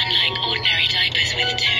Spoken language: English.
Unlike ordinary diapers with two